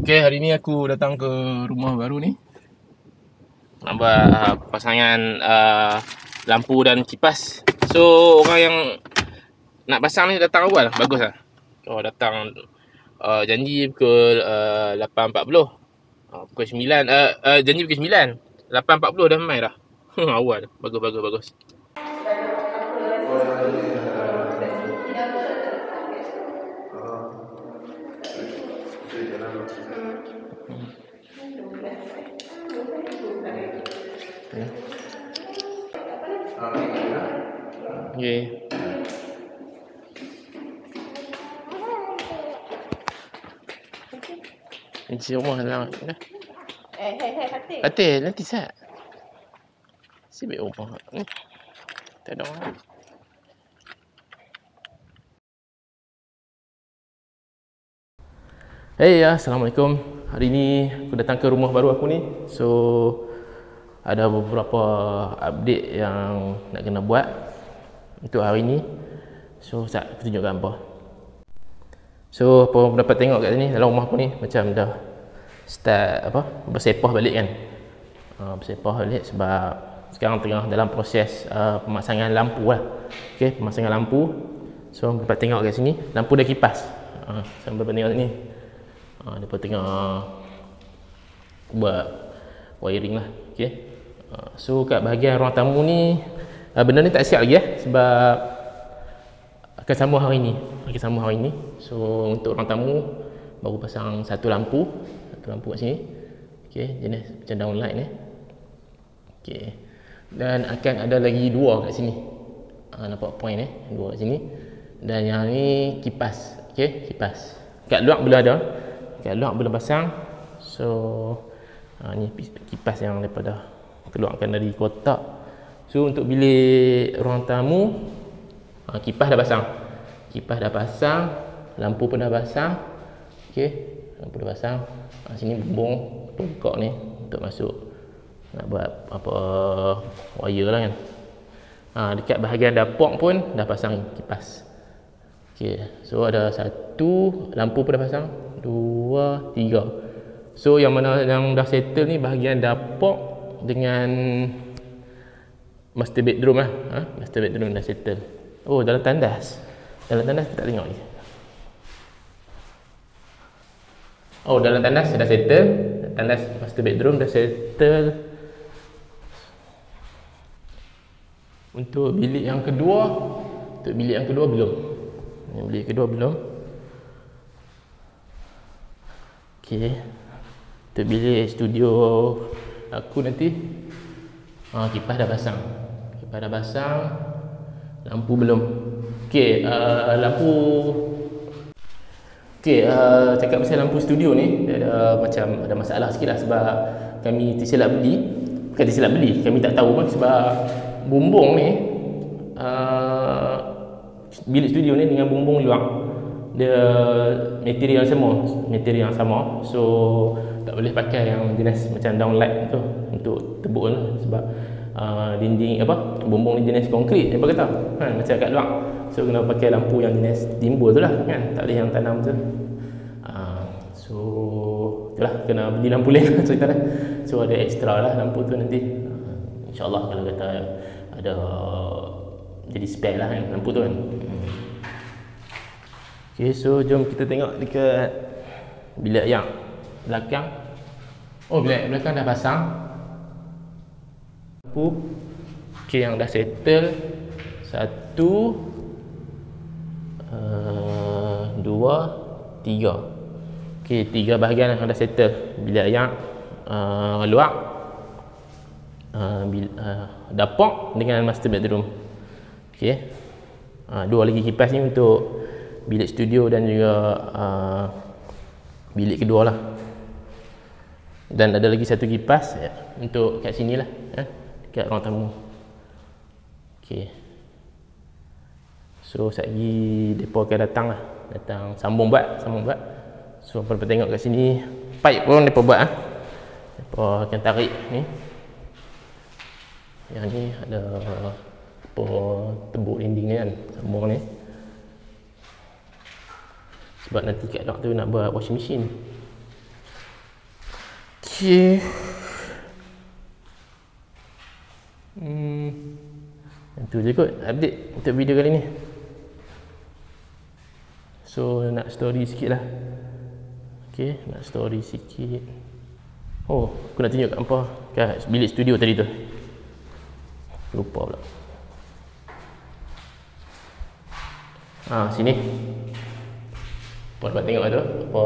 Okay, hari ni aku datang ke rumah baru ni. Nak buat uh, pasangan uh, lampu dan kipas. So, orang yang nak pasang ni datang awal Bagus lah. Kalau datang uh, janji pukul uh, 8.40 uh, Pukul 9, uh, uh, janji pukul 9 8.40 dah main dah. Awal, bagus, bagus, bagus Okay. Kunci rumah dalam Eh, hei, hei, hati. Hati nanti sat. Sibuk rumah. Hmm. Tak ada orang. Hey ya, Assalamualaikum. Hari ni aku datang ke rumah baru aku ni. So ada beberapa update yang nak kena buat untuk hari ni. So, saya aku tunjuk gambar. So, apa dapat tengok kat sini dalam rumah aku ni macam dah start apa bersepah balik kan. Uh, bersepah balik sebab sekarang tengah dalam proses uh, pemasangan lampu lah. Okey, pemasangan lampu. So, dapat tengok kat sini lampu dah kipas. Uh, sampai dapat tengok ni. Dapat tengok uh, buat wiring lah. Okey. Uh, so, kat bahagian ruang tamu ni uh, benda ni tak siap lagi eh sebab akan sambung hari ni. Akan sambung hari ni. So untuk orang tamu baru pasang satu lampu. Satu lampu kat sini. Ok jenis macam downlight ni. Ok dan akan ada lagi dua kat sini. Ha, nampak point ni dua kat sini. Dan yang ni kipas. Ok kipas. Kat luar belum ada kat luar belum pasang so ha, ni kipas yang daripada keluarkan dari kotak. So untuk bilik ruang tamu ha, kipas dah pasang kipas dah pasang lampu pun dah pasang okey lampu dah pasang ha, sini bumbung tongkok ni untuk masuk. Nak buat apa wire lah kan. Ha, dekat bahagian dapur pun dah pasang kipas. Okey so ada satu lampu pun dah pasang dua tiga so yang mana yang dah settle ni bahagian dapur dengan master bedroom lah ha? master bedroom dah settle oh dalam tandas dalam tandas tak tengok lagi. Oh, dalam tandas dah settle. Tandas master bedroom dah settle. Untuk bilik yang kedua, untuk bilik yang kedua belum. Yang bilik kedua belum. Okey. Untuk bilik studio aku nanti ah kipas dah pasang. Kipas dah pasang. Lampu belum. Okey, uh, lampu Okey, uh, cakap pasal lampu studio ni ada macam ada masalah sikit lah sebab kami tersilap beli bukan tersilap beli, kami tak tahu pun sebab bumbung ni uh, bilik studio ni dengan bumbung luar dia material yang sama material yang sama. So tak boleh pakai yang jenis macam downlight tu untuk tebuk lah. Sebab uh, dinding apa bumbung ni jenis konkrit apa kata kan macam kat luar. So kena pakai lampu yang jenis timbul tu lah kan. Tak boleh yang tanam tu. Uh, so itulah kena beli lampu lain cerita dah so ada extra lah lampu tu nanti. Uh, insyaAllah kalau kata ada jadi spare lah kan lampu tu kan. Hmm. Ok so jom kita tengok dekat bilik yang belakang. Oh bilik belakang dah pasang lampu. Ok yang dah settle. Satu uh, dua tiga. Ok tiga bahagian yang dah settle. Bilik yang uh, luar. Uh, bil, uh, dapur dengan master bedroom. Ok. Uh, dua lagi kipas ni untuk bilik studio dan juga uh, bilik kedua lah. Dan ada lagi satu kipas ya, untuk kat sini lah ya, dekat ruang tamu. Ok so sekejap lagi mereka akan datang lah. Datang sambung buat sambung buat. So mereka tengok kat sini pipe pun mereka buat lah mereka akan tarik ni. Yang ni ada apa tebuk dinding ni kan sambung ni sebab nanti kat tu nak buat washing machine Okay. Hmm. Itu je kot update untuk video kali ni. So nak story sikit lah. Okay, nak story sikit. Oh, aku nak tunjuk kat apa? Kat bilik studio tadi tu. Lupa pula. Ah, sini. Puan dapat tengok tu. Apa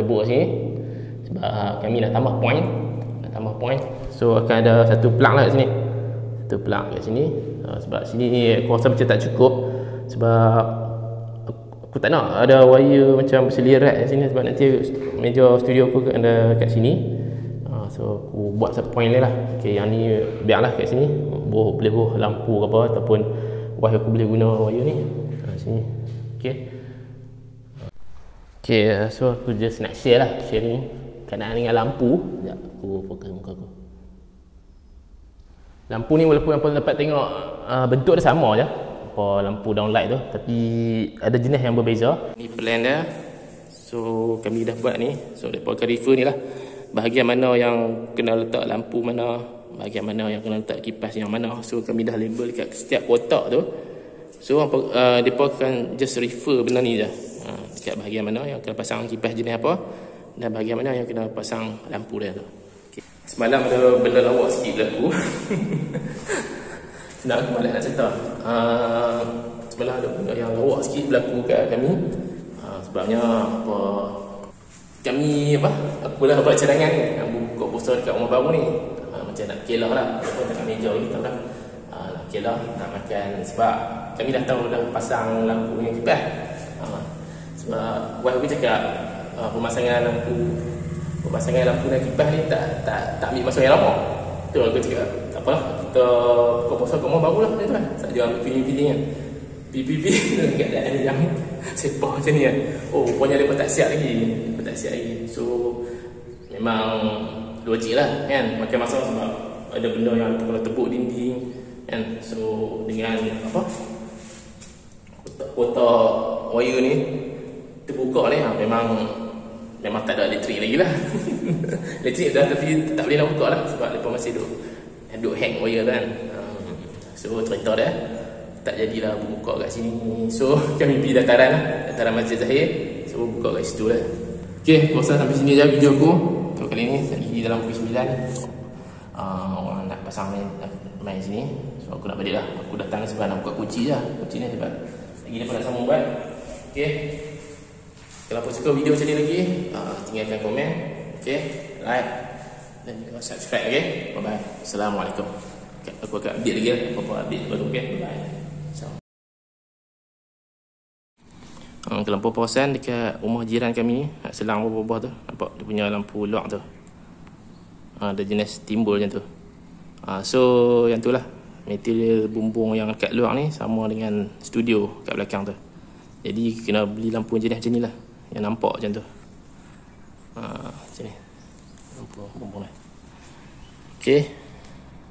tebuk kat sini. Sebab kami nak tambah point. Nak tambah point. So akan ada satu plug lah kat sini. Satu plug kat sini. Uh, sebab sini aku rasa macam tak cukup. Sebab aku tak nak ada wire macam berselirat kat sini sebab nanti meja studio aku ada kat sini. Uh, so aku buat satu point lain lah. Okay, yang ni biarlah kat sini. Boleh, boleh buh lampu ke apa ataupun wire aku boleh guna wire ni. Uh, sini. Okay. Okay, so aku just nak share lah sharing keadaan dengan lampu. Sekejap, aku fokus muka aku. Lampu ni walaupun apa dapat tengok uh, bentuk dia sama je. Apa lampu downlight tu, tapi ada jenis yang berbeza. Ni plan dia. So kami dah buat ni. So depa akan refer ni lah. Bahagian mana yang kena letak lampu mana, bahagian mana yang kena letak kipas yang mana. So kami dah label dekat setiap kotak tu. So apa uh, depa akan just refer benda ni je. Dekat bahagian mana yang kena pasang kipas jenis apa dan bahagian mana yang kena pasang lampu dia tu. Okay. Semalam ada benda lawak sikit berlaku. Senang aku malas nak cerita. Uh, semalam ada benda yang lawak sikit berlaku kat kami. Uh, sebabnya apa kami apa aku lah buat cadangan ni nak buka puasa dekat rumah baru ni uh, macam nak kelah lah apa dekat meja ni tahu lah uh, nak kelah nak makan sebab kami dah tahu dah pasang lampu yang kipas sebab wife aku cakap uh, pemasangan lampu pemasangan lampu dan kipas ni tak tak tak ambil masa yang lama. Tu aku cakap tak apalah kita buka puasa kat rumah baru lah macam tu lah. Saja ambil feeling-feeling kan. PPP dalam keadaan yang sepah macam ni kan. Oh rupanya dia tak siap lagi. Dia tak siap lagi. So memang logik lah kan makan masa sebab ada benda yang kalau tepuk dinding kan. So dengan apa kotak-kotak wire ni terbuka ni ha, memang memang tak ada elektrik lagi lah. Elektrik dah tapi tak boleh nak buka lah sebab mereka masih duk duk hang wire kan. Um, so cerita dia. Tak jadilah buka kat sini. So kami pergi dataran lah. Dataran Masjid Zahir. So buka kat situ lah. Ok puasa sampai sini je video aku. Untuk kali ni lagi dalam pukul 9 uh, orang nak pasang main, main sini. So aku nak balik lah. Aku datang sebab nak buka kunci je kunci ni sebab lagi dia pun sambung buat. Ok kalau suka video macam ni lagi uh, tinggalkan komen ok like dan juga subscribe ok bye bye assalamualaikum aku akan update lagi lah. Apa-apa update baru ok bye bye Hmm, lampu pawasan dekat rumah jiran kami ni selang bawah-bawah tu. Nampak dia punya lampu lock tu. Ha, ada jenis timbul macam tu. Ha, so yang tu lah. Material bumbung yang kat luar ni sama dengan studio kat belakang tu. Jadi kena beli lampu jenis macam ni lah yang nampak macam tu. Ha, macam ni lampu bumbung ni ok